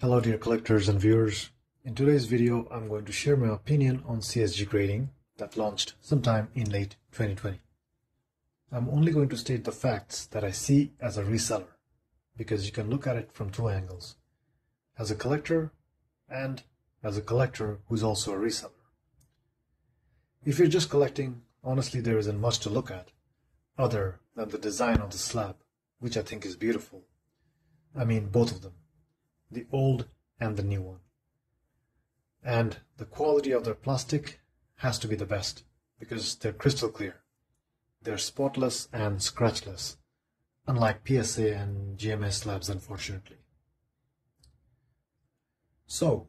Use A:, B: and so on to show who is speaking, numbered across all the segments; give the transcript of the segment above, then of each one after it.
A: Hello dear collectors and viewers. In today's video I'm going to share my opinion on CSG grading that launched sometime in late 2020. I'm only going to state the facts that I see as a reseller because you can look at it from two angles. As a collector and as a collector who's also a reseller. If you're just collecting, honestly there isn't much to look at other than the design of the slab, which I think is beautiful. I mean both of them the old and the new one. And the quality of their plastic has to be the best because they're crystal clear. They're spotless and scratchless, unlike PSA and GMS slabs, unfortunately. So,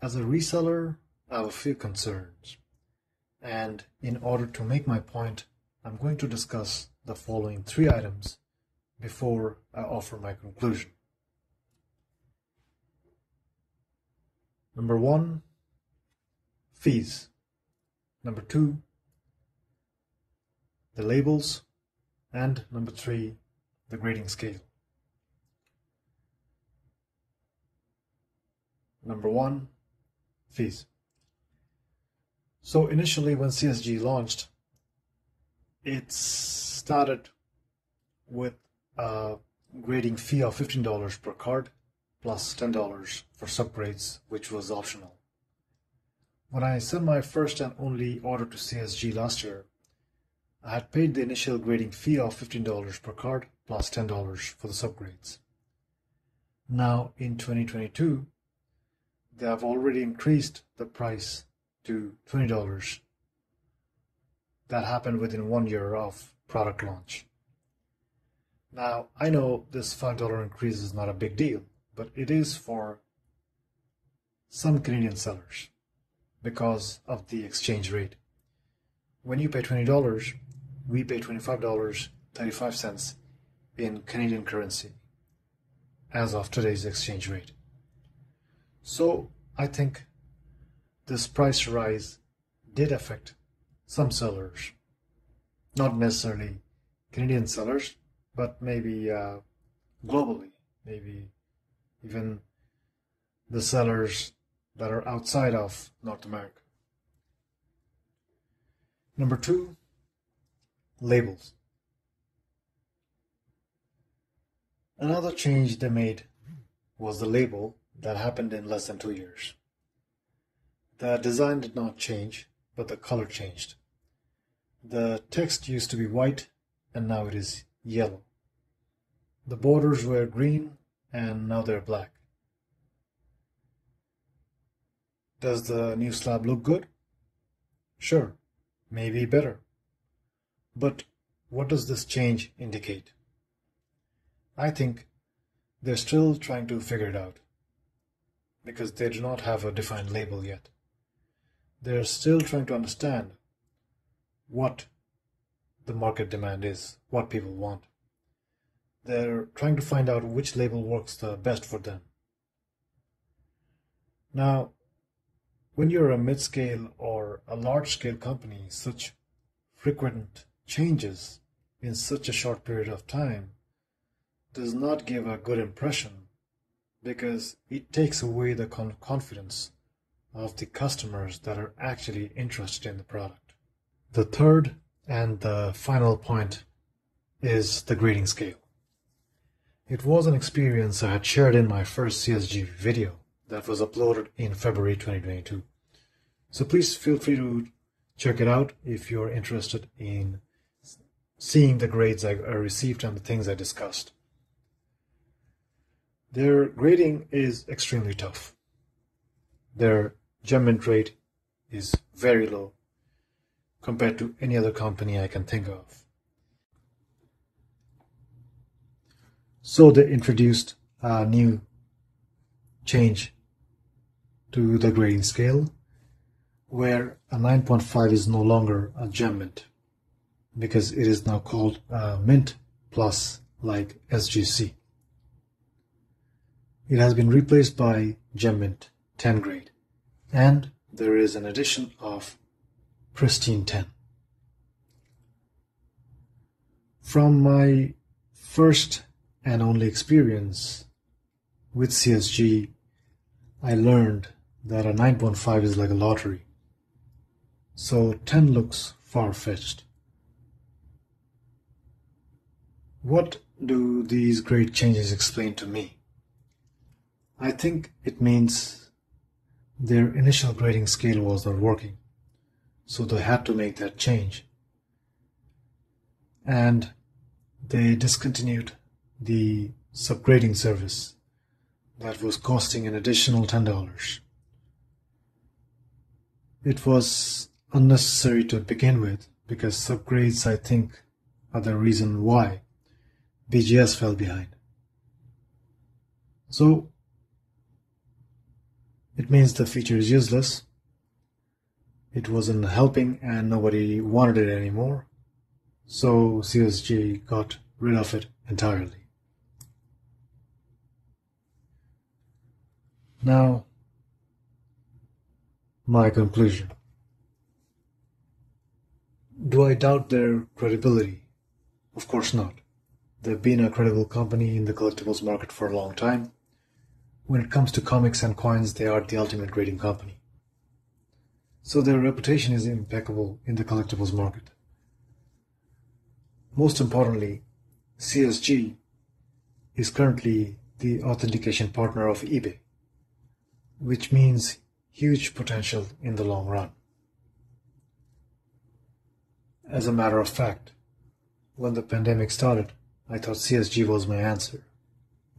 A: as a reseller, I have a few concerns. And in order to make my point, I'm going to discuss the following three items before I offer my conclusion. Number one, fees. Number two, the labels. And number three, the grading scale. Number one, fees. So initially when CSG launched, it started with a grading fee of $15 per card plus $10 for subgrades, which was optional. When I sent my first and only order to CSG last year, I had paid the initial grading fee of $15 per card plus $10 for the subgrades. Now in 2022, they have already increased the price to $20. That happened within one year of product launch. Now, I know this $5 increase is not a big deal, but it is for some Canadian sellers because of the exchange rate. When you pay $20, we pay $25.35 in Canadian currency as of today's exchange rate. So I think this price rise did affect some sellers, not necessarily Canadian sellers, but maybe uh, globally, maybe even the sellers that are outside of North America. Number two, labels. Another change they made was the label that happened in less than two years. The design did not change, but the color changed. The text used to be white and now it is yellow. The borders were green and now they're black. Does the new slab look good? Sure, maybe better. But what does this change indicate? I think they're still trying to figure it out because they do not have a defined label yet. They're still trying to understand what the market demand is, what people want. They're trying to find out which label works the best for them. Now, when you're a mid-scale or a large-scale company, such frequent changes in such a short period of time does not give a good impression because it takes away the confidence of the customers that are actually interested in the product. The third and the final point is the grading scale. It was an experience I had shared in my first CSG video that was uploaded in February 2022. So please feel free to check it out if you're interested in seeing the grades I received and the things I discussed. Their grading is extremely tough. Their mint rate is very low compared to any other company I can think of. So they introduced a new change to the grading scale where a 9.5 is no longer a gem mint because it is now called mint plus like SGC. It has been replaced by gem mint 10 grade and there is an addition of pristine 10. From my first and only experience with CSG I learned that a 9.5 is like a lottery. So 10 looks far fetched. What do these great changes explain to me? I think it means their initial grading scale was not working, so they had to make that change. And they discontinued the subgrading service that was costing an additional $10. It was unnecessary to begin with because subgrades, I think, are the reason why BGS fell behind. So, it means the feature is useless. It wasn't helping and nobody wanted it anymore. So CSG got rid of it entirely. Now, my conclusion. Do I doubt their credibility? Of course not. They've been a credible company in the collectibles market for a long time. When it comes to comics and coins, they are the ultimate grading company. So their reputation is impeccable in the collectibles market. Most importantly, CSG is currently the authentication partner of eBay, which means huge potential in the long run. As a matter of fact, when the pandemic started, I thought CSG was my answer,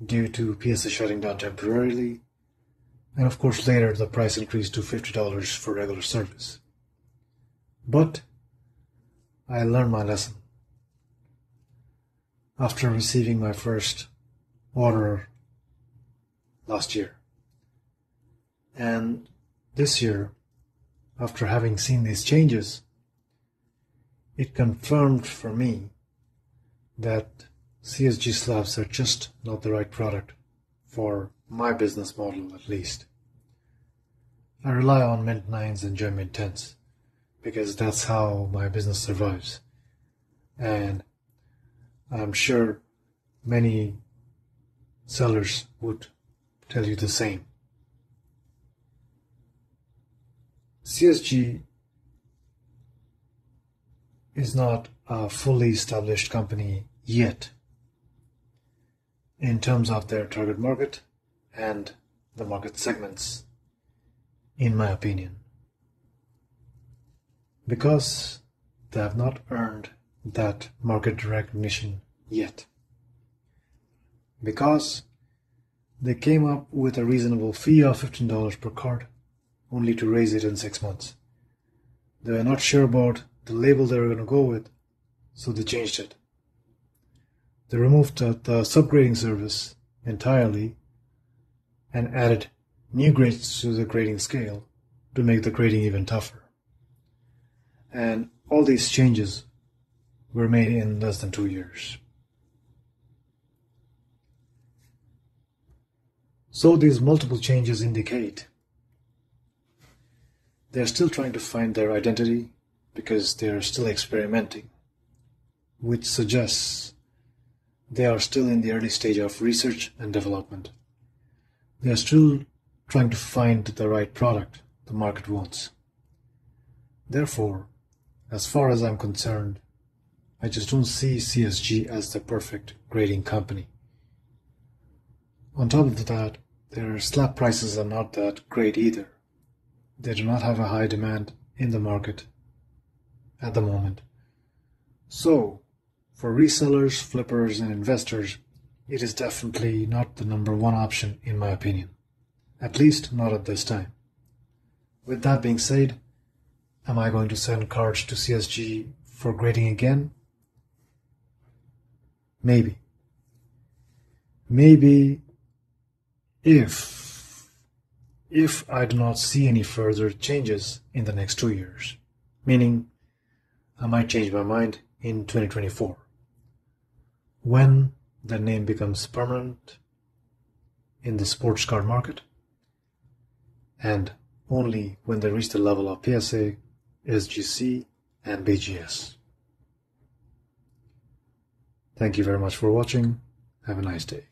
A: due to PSA shutting down temporarily, and of course later the price increased to $50 for regular service. But I learned my lesson. After receiving my first order last year. And this year, after having seen these changes, it confirmed for me that CSG slabs are just not the right product for my business model at least. I rely on Mint 9s and Gem Mint 10s because that's how my business survives. And I'm sure many sellers would tell you the same. CSG is not a fully established company yet in terms of their target market and the market segments, in my opinion. Because they have not earned that market recognition yet. Because they came up with a reasonable fee of $15 per card, only to raise it in six months. They were not sure about the label they were going to go with, so they changed it. They removed the, the subgrading service entirely and added new grades to the grading scale to make the grading even tougher. And all these changes were made in less than two years. So these multiple changes indicate they're still trying to find their identity because they're still experimenting, which suggests they are still in the early stage of research and development. They are still trying to find the right product the market wants. Therefore, as far as I'm concerned, I just don't see CSG as the perfect grading company. On top of that, their slab prices are not that great either. They do not have a high demand in the market at the moment. So, for resellers, flippers, and investors, it is definitely not the number one option in my opinion. At least not at this time. With that being said, am I going to send cards to CSG for grading again? Maybe. Maybe if if I do not see any further changes in the next two years, meaning I might change my mind in 2024 when the name becomes permanent in the sports card market and only when they reach the level of PSA, SGC, and BGS. Thank you very much for watching. Have a nice day.